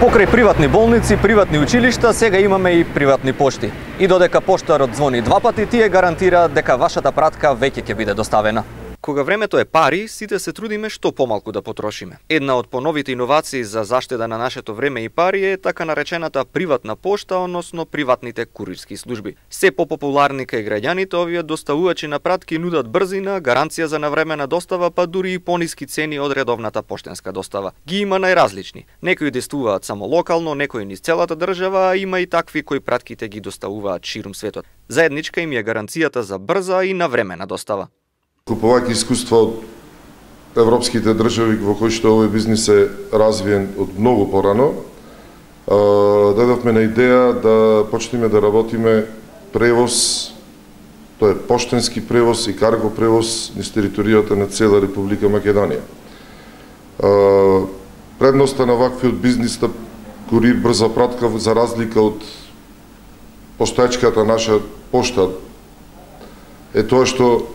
Покрај приватни болници, приватни училишта, сега имаме и приватни пошти. И додека поштарот звони два пати, тие гарантира дека вашата пратка веќе ќе биде доставена. Кога времето е пари, сите се трудиме што помалку да потрошиме. Една од поновите иновации за заштеда на нашето време и пари е така наречената приватна пошта, односно приватните курирски служби. Се попопуларни кај граѓаните, овие доставувачи на пратки нудат брзина, гаранција за навремена достава, па дури и пониски цени од редовната поштенска достава. Ги има најразлични. Некои действуваат само локално, некои низ целата држава, а има и такви кои пратките ги доставуваат ширум светот. Заедничка им е гаранцијата за брза и навремена достава купувајќи искуства од европските држави во кои што овој бизнис е развиен од многу порано, дадовме на идеја да почнеме да работиме превоз, тоа е поштенски превоз и карго превоз низ територијата на цела Република Македонија. Предноста на ваквиот бизнис да курир брза пратка за разлика од постоечката наша пошта е тоа што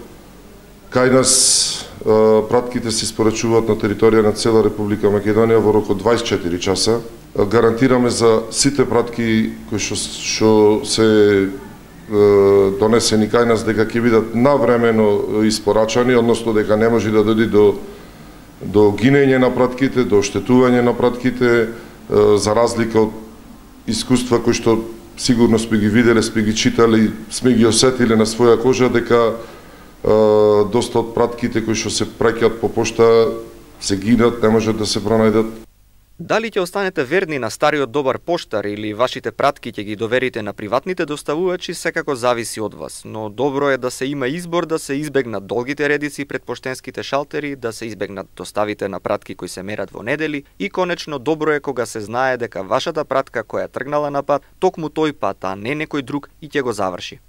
Кај нас пратките се испорачуваат на територија на цела Република Македонија во рок од 24 часа. Гарантираме за сите пратки кои што, што се донесени кај нас дека ќе бидат навремено испорачани, односно дека не може да доди до до гинење на пратките, до оштетување на пратките, за разлика од искуства кои што сигурно сме ги виделе, сме ги читали, сме ги осетиле на своја кожа дека доста од пратките кои што се праќаат по пошта се гинат, не можат да се пронајдат. Дали ќе останете верни на стариот добар поштар или вашите пратки ќе ги доверите на приватните доставувачи, секако зависи од вас, но добро е да се има избор да се избегнат долгите редици пред поштенските шалтери, да се избегнат доставите на пратки кои се мерат во недели и конечно добро е кога се знае дека вашата пратка која тргнала на пат, токму тој пат, а не некој друг и ќе го заврши.